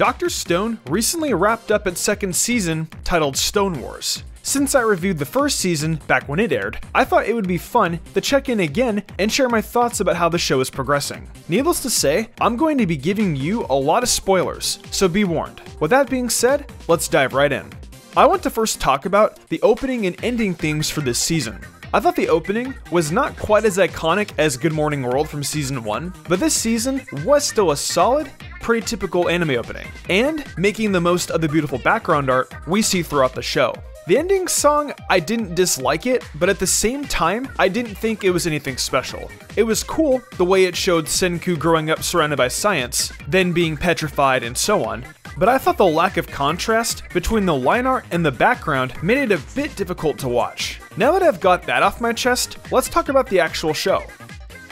Dr. Stone recently wrapped up its second season titled Stone Wars. Since I reviewed the first season back when it aired, I thought it would be fun to check in again and share my thoughts about how the show is progressing. Needless to say, I'm going to be giving you a lot of spoilers, so be warned. With that being said, let's dive right in. I want to first talk about the opening and ending themes for this season. I thought the opening was not quite as iconic as Good Morning World from season 1, but this season was still a solid, pretty typical anime opening, and making the most of the beautiful background art we see throughout the show. The ending song, I didn't dislike it, but at the same time, I didn't think it was anything special. It was cool the way it showed Senku growing up surrounded by science, then being petrified and so on, but I thought the lack of contrast between the line art and the background made it a bit difficult to watch. Now that I've got that off my chest, let's talk about the actual show.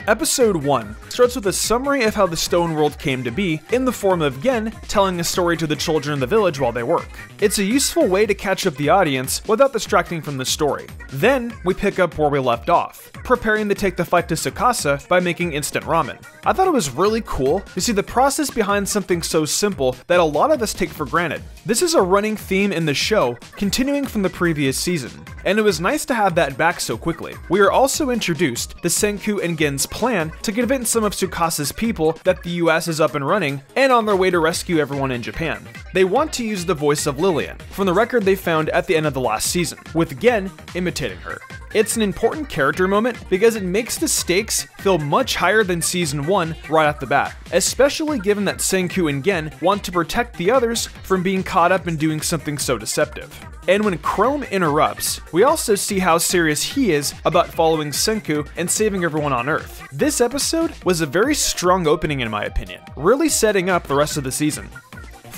Episode 1 starts with a summary of how the Stone World came to be, in the form of Gen telling a story to the children in the village while they work. It's a useful way to catch up the audience without distracting from the story. Then, we pick up where we left off, preparing to take the fight to Tsukasa by making instant ramen. I thought it was really cool to see the process behind something so simple that a lot of us take for granted. This is a running theme in the show, continuing from the previous season, and it was nice to have that back so quickly. We are also introduced to Senku and Gen's plan to convince some of Tsukasa's people that the US is up and running and on their way to rescue everyone in Japan. They want to use the voice of Lillian, from the record they found at the end of the last season, with Gen imitating her. It's an important character moment because it makes the stakes feel much higher than season 1 right off the bat, especially given that Senku and Gen want to protect the others from being caught up in doing something so deceptive. And when Chrome interrupts, we also see how serious he is about following Senku and saving everyone on Earth. This episode was a very strong opening in my opinion, really setting up the rest of the season.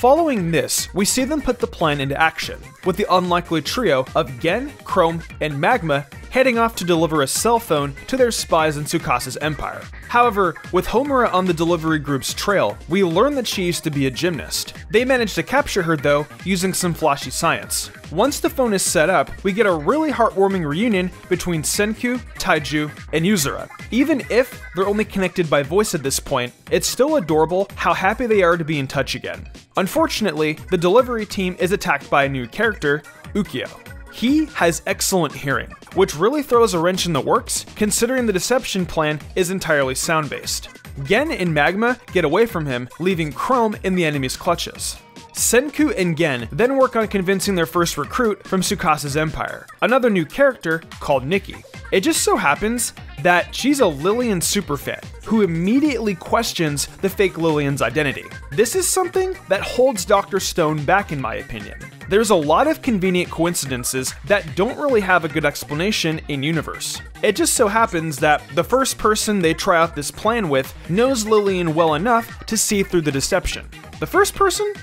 Following this, we see them put the plan into action, with the unlikely trio of Gen, Chrome, and Magma heading off to deliver a cell phone to their spies in Tsukasa's empire. However, with Homura on the delivery group's trail, we learn that she used to be a gymnast. They manage to capture her though, using some flashy science. Once the phone is set up, we get a really heartwarming reunion between Senku, Taiju, and Yuzuriha. Even if they're only connected by voice at this point, it's still adorable how happy they are to be in touch again. Unfortunately, the delivery team is attacked by a new character, Ukyo. He has excellent hearing, which really throws a wrench in the works considering the deception plan is entirely sound based. Gen and Magma get away from him, leaving Chrome in the enemy's clutches. Senku and Gen then work on convincing their first recruit from Tsukasa's empire, another new character called Nikki. It just so happens that she's a Lillian superfan who immediately questions the fake Lillian's identity. This is something that holds Dr. Stone back, in my opinion. There's a lot of convenient coincidences that don't really have a good explanation in universe. It just so happens that the first person they try out this plan with knows Lillian well enough to see through the deception. The first person?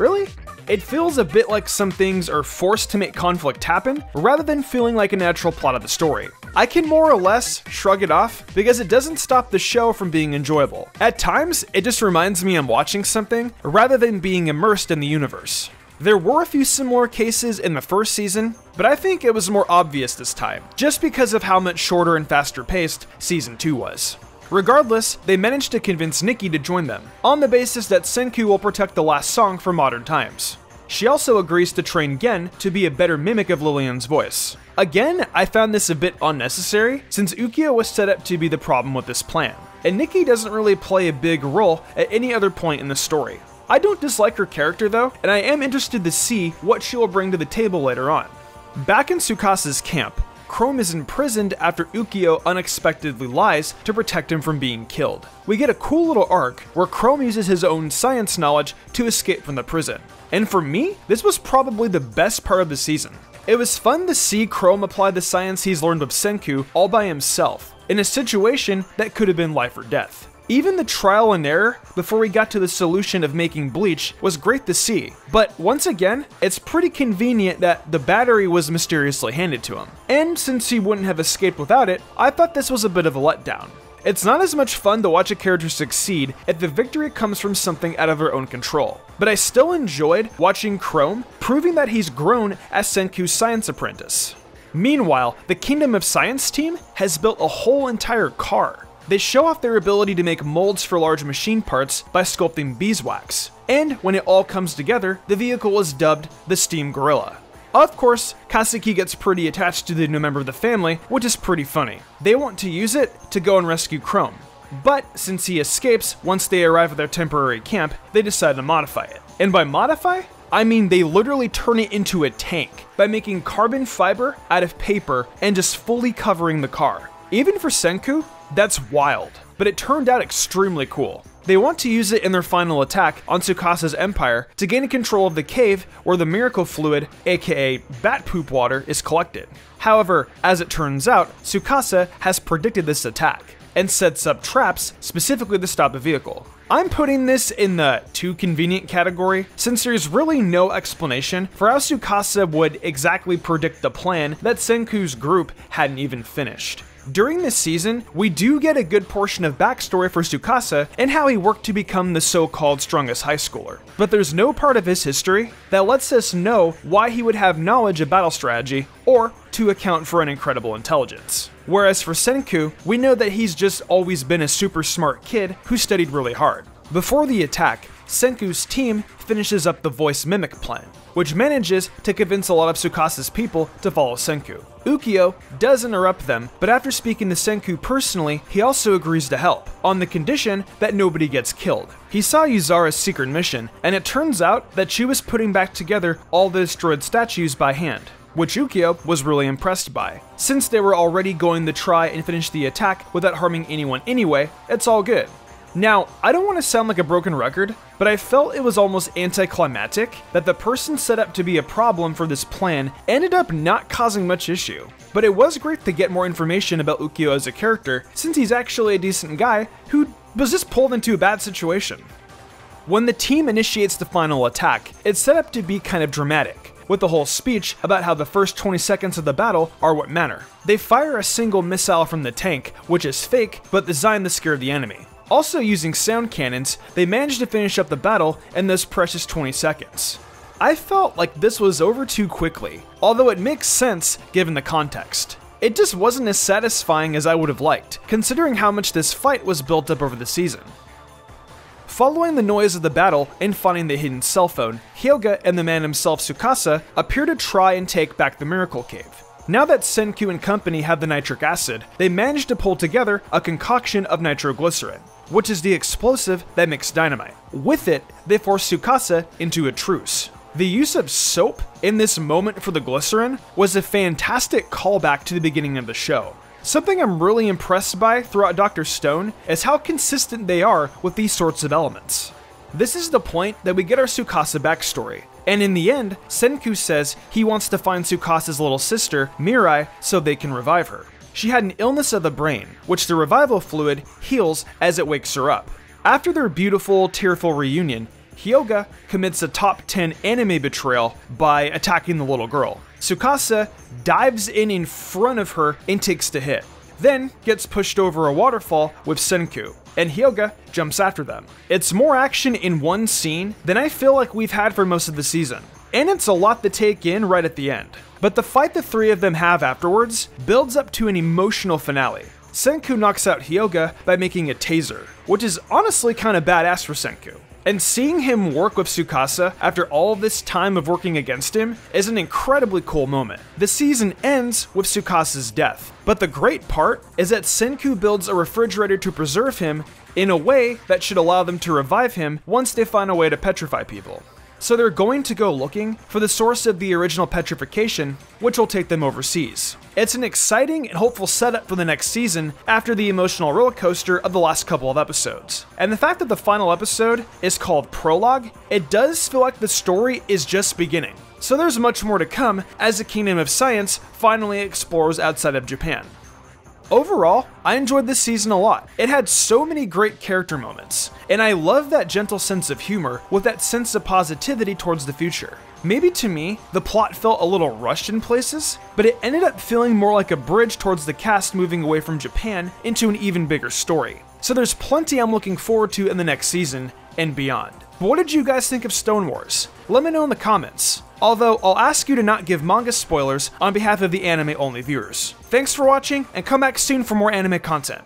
Really? It feels a bit like some things are forced to make conflict happen, rather than feeling like a natural plot of the story. I can more or less shrug it off because it doesn't stop the show from being enjoyable. At times, it just reminds me I'm watching something rather than being immersed in the universe. There were a few similar cases in the first season, but I think it was more obvious this time, just because of how much shorter and faster paced season 2 was. Regardless, they managed to convince Nikki to join them, on the basis that Senku will protect the last song for modern times. She also agrees to train Gen to be a better mimic of Lillian's voice. Again, I found this a bit unnecessary, since Ukyo was set up to be the problem with this plan, and Nikki doesn't really play a big role at any other point in the story. I don't dislike her character though, and I am interested to see what she will bring to the table later on. Back in Tsukasa's camp, Chrome is imprisoned after Ukyo unexpectedly lies to protect him from being killed. We get a cool little arc where Chrome uses his own science knowledge to escape from the prison. And for me, this was probably the best part of the season. It was fun to see Chrome apply the science he's learned with Senku all by himself, in a situation that could have been life or death. Even the trial and error before we got to the solution of making bleach was great to see, but once again, it's pretty convenient that the battery was mysteriously handed to him. And since he wouldn't have escaped without it, I thought this was a bit of a letdown. It's not as much fun to watch a character succeed if the victory comes from something out of their own control. But I still enjoyed watching Chrome proving that he's grown as Senku's science apprentice. Meanwhile, the Kingdom of Science team has built a whole entire car. They show off their ability to make molds for large machine parts by sculpting beeswax. And when it all comes together, the vehicle is dubbed the Steam Gorilla. Of course, Kaseki gets pretty attached to the new member of the family, which is pretty funny. They want to use it to go and rescue Chrome. But since he escapes once they arrive at their temporary camp, they decide to modify it. And by modify, I mean they literally turn it into a tank by making carbon fiber out of paper and just fully covering the car. Even for Senku, that's wild, but it turned out extremely cool. They want to use it in their final attack on Tsukasa's empire to gain control of the cave where the miracle fluid, aka bat poop water, is collected. However, as it turns out, Tsukasa has predicted this attack and sets up traps specifically to stop a vehicle. I'm putting this in the too convenient category since there's really no explanation for how Tsukasa would exactly predict the plan that Senku's group hadn't even finished. During this season, we do get a good portion of backstory for Tsukasa and how he worked to become the so-called strongest high schooler. But there's no part of his history that lets us know why he would have knowledge of battle strategy or to account for an incredible intelligence. Whereas for Senku, we know that he's just always been a super smart kid who studied really hard. Before the attack, Senku's team finishes up the voice mimic plan, which manages to convince a lot of Tsukasa's people to follow Senku. Ukyo does interrupt them, but after speaking to Senku personally, he also agrees to help, on the condition that nobody gets killed. He saw Yuzuriha's secret mission, and it turns out that she was putting back together all the destroyed statues by hand which Ukyo was really impressed by. Since they were already going to try and finish the attack without harming anyone anyway, it's all good. Now, I don't want to sound like a broken record, but I felt it was almost anticlimactic that the person set up to be a problem for this plan ended up not causing much issue. But it was great to get more information about Ukyo as a character, since he's actually a decent guy who was just pulled into a bad situation. When the team initiates the final attack, it's set up to be kind of dramatic, with the whole speech about how the first 20 seconds of the battle are what matter. They fire a single missile from the tank, which is fake, but designed to scare the enemy. Also using sound cannons, they managed to finish up the battle in those precious 20 seconds. I felt like this was over too quickly, although it makes sense given the context. It just wasn't as satisfying as I would have liked, considering how much this fight was built up over the season. Following the noise of the battle and finding the hidden cell phone, Hyoga and the man himself Tsukasa appear to try and take back the Miracle Cave. Now that Senku and company have the nitric acid, they manage to pull together a concoction of nitroglycerin, which is the explosive that makes dynamite. With it, they force Tsukasa into a truce. The use of soap in this moment for the glycerin was a fantastic callback to the beginning of the show. Something I'm really impressed by throughout Dr. Stone is how consistent they are with these sorts of elements. This is the point that we get our Tsukasa backstory, and in the end, Senku says he wants to find Tsukasa's little sister, Mirai, so they can revive her. She had an illness of the brain, which the revival fluid heals as it wakes her up. After their beautiful, tearful reunion, Hyoga commits a top 10 anime betrayal by attacking the little girl. Tsukasa dives in in front of her and takes the hit, then gets pushed over a waterfall with Senku, and Hyoga jumps after them. It's more action in one scene than I feel like we've had for most of the season, and it's a lot to take in right at the end. But the fight the three of them have afterwards builds up to an emotional finale. Senku knocks out Hyoga by making a taser, which is honestly kinda badass for Senku. And seeing him work with Tsukasa after all this time of working against him is an incredibly cool moment. The season ends with Tsukasa's death, but the great part is that Senku builds a refrigerator to preserve him in a way that should allow them to revive him once they find a way to petrify people so they're going to go looking for the source of the original petrification, which will take them overseas. It's an exciting and hopeful setup for the next season after the emotional roller coaster of the last couple of episodes. And the fact that the final episode is called Prologue, it does feel like the story is just beginning. So there's much more to come as the Kingdom of Science finally explores outside of Japan. Overall, I enjoyed this season a lot. It had so many great character moments, and I love that gentle sense of humor with that sense of positivity towards the future. Maybe to me, the plot felt a little rushed in places, but it ended up feeling more like a bridge towards the cast moving away from Japan into an even bigger story. So there's plenty I'm looking forward to in the next season and beyond. But what did you guys think of Stone Wars? Let me know in the comments. Although, I'll ask you to not give manga spoilers on behalf of the anime only viewers. Thanks for watching, and come back soon for more anime content.